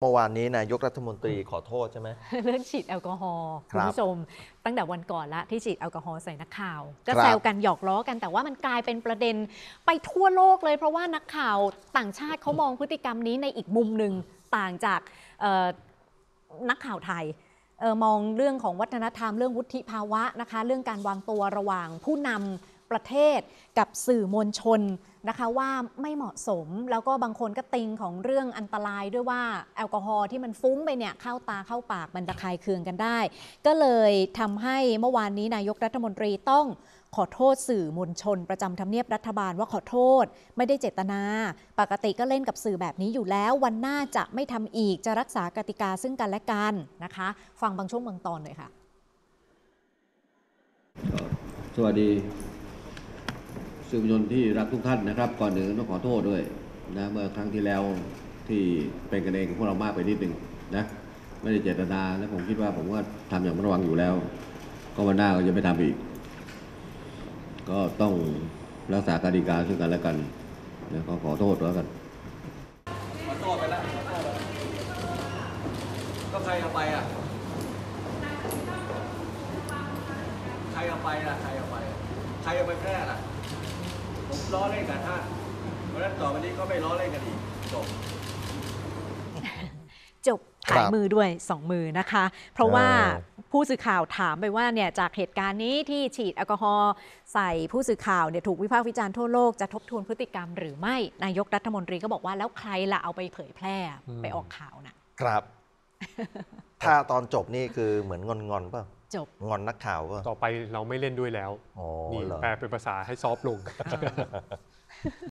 เมื่อวานนี้นายกรัฐมนตรีขอโทษใช่ไหมเรื่องฉีดแอลกอฮอล์คคุรัณบผู้ชมตั้งแต่วันก่อนละที่ฉีดแอลกอฮอล์ใส่นักข่าว ก็ครับแซวกันหยอกล้อกันแต่ว่ามันกลายเป็นประเด็นไปทั่วโลกเลย เพราะว่านักข่าวต่างชาติเขามองพฤติกรรมนี้ในอีกมุมหนึ่งต่างจากเอ่อนักข่าวไทยเออมองเรื่องของวัฒนธรรมเรื่องวุฒิภาวะนะคะ เรื่องการวางตัวระหว่างผู้นำประเทศกับสื่อมวลชน นะคะว่าไม่เหมาะสมแล้วก็บางคนก็ติงของเรื่องอันตรายด้วยว่าแอลกอฮอล์ที่มันฟุ้งไปเนี่ยเข้าตาเข้าปากมันระคายเคืองกันได้ ก็เลยทำให้เมื่อวานนี้นายกรัฐมนตรีต้องขอโทษสื่อมวลชน ประจำทำเนียบรัฐบาลว่าขอโทษ ไม่ได้เจตนา ปกติก็เล่นกับสื่อแบบนี้อยู่แล้ว วันหน้าจะไม่ทำอีกจะรักษากติกาซึ่งกันและกันนะคะ ฟังบางช่วงบางตอนเลยค่ะสวัสดี สื่อมวลชนที่รักทุกท่านนะครับ ก่อนหนึ่งต้องขอโทษด้วยนะเมื่อครั้งที่แล้วที่เป็นกันเองพวกเรามากไปนิดหนึ่งนะไม่ได้เจตนาและผมคิดว่าผมก็ทำอย่างระวังอยู่แล้ว ก็วันหน้าก็จะไม่ทำอีก ก็ต้องรักษากติกาซึ่งกันและกันนะก็ขอโทษแล้วกันขอโทษไปแล้วขอไปแล้วก็ใครเอาไปอะใครเอาไปอะใครเอาไปใครเอาไปแพร่ล่ะ ผมล้อเล่นกับท่านเพราะฉะนั้นต่อไปนี้ก็ไม่ล้อเล่นกันอีกจบ จบครัถ่ายบมือด้วย2มือนะคะ เพราะว่าเออผู้สื่อข่าวถามไปว่าเนี่ยจากเหตุการณ์นี้ที่ฉีดแอลกอฮอล์ใส่ผู้สื่อข่าวเนี่ยถูกวิพากษ์วิจารณ์ทั่วโลกจะทบทวนพฤติกรรมหรือไม่นายกรัฐมนตรีก็บอกว่าแล้วใครล่ะเอาไปเผยแพร่ไปออกข่าวน่ะครับ ถ้าตอนจบนี่คือเหมือนงอนงอนๆป่ะจบ งอนนักข่าวป่ะต่อไปเราไม่เล่นด้วยแล้วอ๋อนี่เหรอ แปลเป็นภาษาให้ซอฟต์ลง